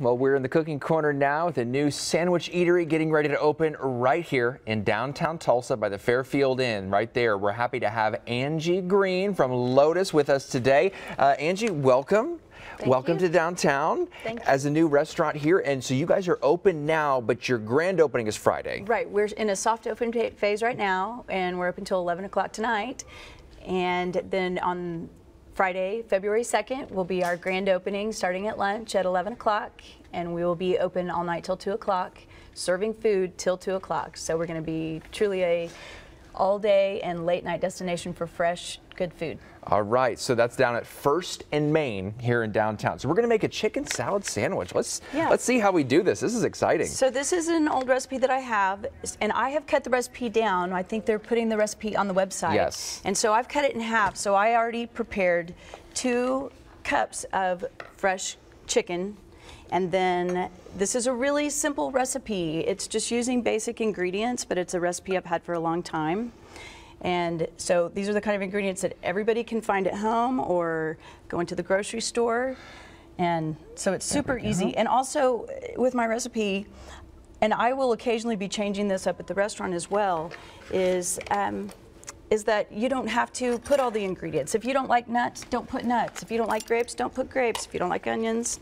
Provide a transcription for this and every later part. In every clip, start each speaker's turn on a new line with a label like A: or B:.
A: Well, we're in the cooking corner now with a new sandwich eatery getting ready to open right here in downtown Tulsa by the Fairfield Inn. Right there, we're happy to have Angie Green from Lotus with us today. Uh, Angie, welcome.
B: Thank
A: welcome
B: you.
A: to downtown as a new restaurant here. And so you guys are open now, but your grand opening is Friday.
B: Right, we're in a soft open phase right now, and we're open until 11 o'clock tonight. And then on Friday, February 2nd, will be our grand opening, starting at lunch at 11 o'clock, and we will be open all night till 2 o'clock, serving food till 2 o'clock. So we're going to be truly a all day and late night destination for fresh, good food.
A: All right, so that's down at First and Main here in downtown. So we're gonna make a chicken salad sandwich. Let's
B: Yeah.
A: let's see how we do this. This is exciting.
B: So this is an old recipe that I have, and I have cut the recipe down. I think they're putting the recipe on the website.
A: Yes.
B: And so I've cut it in half. So I already prepared two cups of fresh chicken. And then this is a really simple recipe. It's just using basic ingredients, but it's a recipe I've had for a long time. And so these are the kind of ingredients that everybody can find at home or go into the grocery store. And so it's super easy. And also uh, with my recipe, and I will occasionally be changing this up at the restaurant as well, is um, is that you don't have to put all the ingredients. If you don't like nuts, don't put nuts. If you don't like grapes, don't put grapes. If you don't like onions,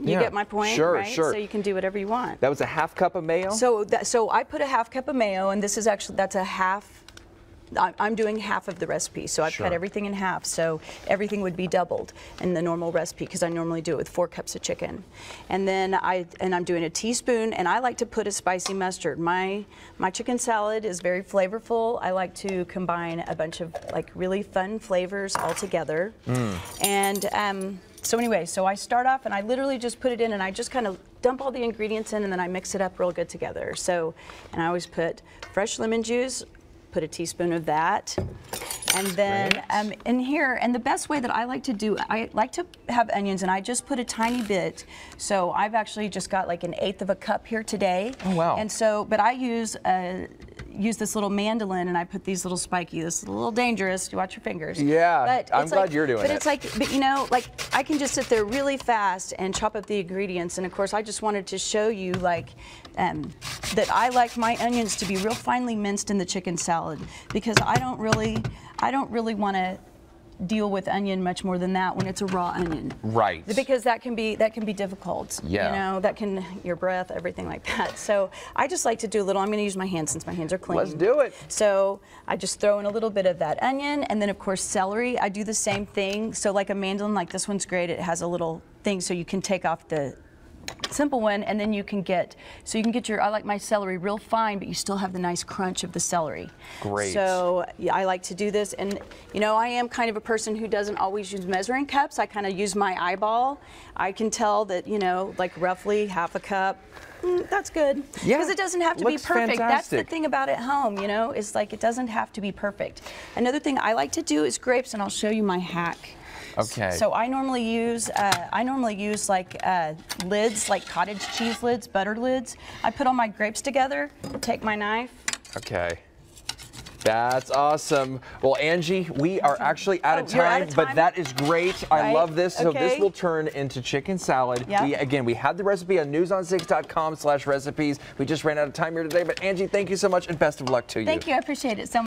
B: you
A: Yeah.
B: get my point,
A: Sure,
B: right?
A: sure.
B: So you can do whatever you want.
A: That was a half cup of mayo.
B: So that, so I put a half cup of mayo, and this is actually that's a half. I'm doing half of the recipe, so I've
A: Sure.
B: cut everything in half, so everything would be doubled in the normal recipe because I normally do it with four cups of chicken, and then I and I'm doing a teaspoon, and I like to put a spicy mustard. My my chicken salad is very flavorful. I like to combine a bunch of like really fun flavors all together, and um, so anyway, so I start off and I literally just put it in and I just kind of dump all the ingredients in and then I mix it up real good together. So, and I always put fresh lemon juice, put a teaspoon of that. And then um, in here, and the best way that I like to do, I like to have onions and I just put a tiny bit. So I've actually just got like an eighth of a cup here today.
A: Oh, wow.
B: And so, but I use uh, use this little mandolin and I put these little spiky, this is a little dangerous, you watch your fingers.
A: Yeah,
B: But
A: I'm glad
B: like-
A: you're doing
B: But
A: it.
B: But it's like, but you know, like I can just sit there really fast and chop up the ingredients. And of course, I just wanted to show you like um, that I like my onions to be real finely minced in the chicken salad because I don't really, I don't really want to deal with onion much more than that when it's a raw onion.
A: Right.
B: Because that can be that can be difficult.
A: Yeah.
B: You know, that can your breath, everything like that. So I just like to do a little. I'm going to use my hands since my hands are clean.
A: Let's do it.
B: So I just throw in a little bit of that onion, and then of course celery. I do the same thing. So like a mandolin, like this one's great. It has a little thing so you can take off the simple one, and then you can get so you can get your. I like my celery real fine, but you still have the nice crunch of the celery.
A: Great.
B: So yeah, I like to do this, and you know I am kind of a person who doesn't always use measuring cups. I kind of use my eyeball. I can tell that you know like roughly half a cup. mm, that's good.
A: Yeah,
B: Because it doesn't have to
A: looks
B: be perfect. That's the thing about at home, you know, is like it doesn't have to be perfect. Another thing I like to do is grapes, and I'll show you my hack.
A: Okay.
B: So I normally use uh, I normally use like uh, lids, like cottage cheese lids, butter lids. I put all my grapes together. Take my knife.
A: Okay. That's awesome. Well, Angie, we are actually out,
B: Oh,
A: of, time,
B: out of
A: but that is great. I
B: Right,
A: love this. So this will turn into chicken salad.
B: Yeah.
A: We, again, we had the recipe on newson6.com slash recipes. We just ran out of time here today, but Angie, thank you so much and best of luck to you.
B: Thank you. I appreciate it so much.